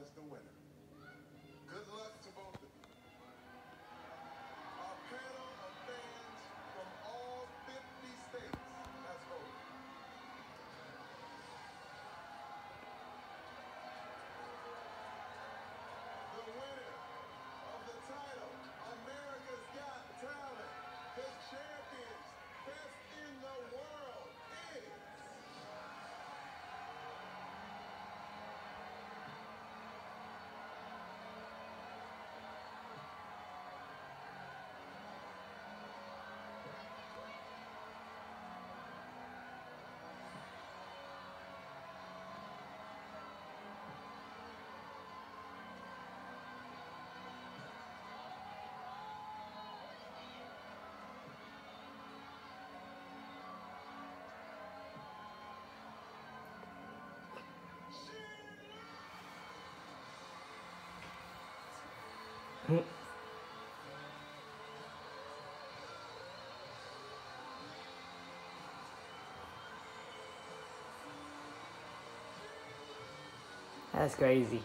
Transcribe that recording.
as the winner. That's crazy.